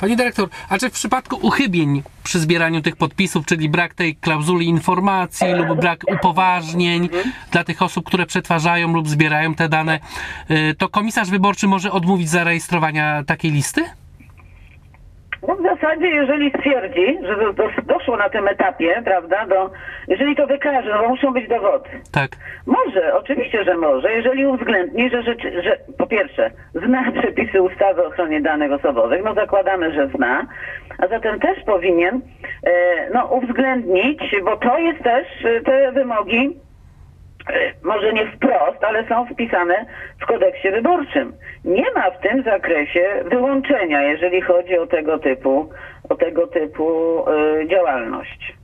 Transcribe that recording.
Pani dyrektor, a czy w przypadku uchybień przy zbieraniu tych podpisów, czyli brak tej klauzuli informacji lub brak upoważnień dla tych osób, które przetwarzają lub zbierają te dane, y, to komisarz wyborczy może odmówić zarejestrowania takiej listy? No w zasadzie, jeżeli stwierdzi, że do, do, doszło na tym etapie, prawda, do, jeżeli to wykaże, no bo muszą być dowody. Tak. Może, oczywiście, że może, jeżeli uwzględni, że, rzeczy, że po pierwsze zna przepisy ustawy o ochronie danych osobowych, no zakładamy, że zna, a zatem też powinien e, no, uwzględnić, bo to jest też e, te wymogi może nie wprost, ale są wpisane w kodeksie wyborczym. Nie ma w tym zakresie wyłączenia, jeżeli chodzi o tego typu, o tego typu e, działalność.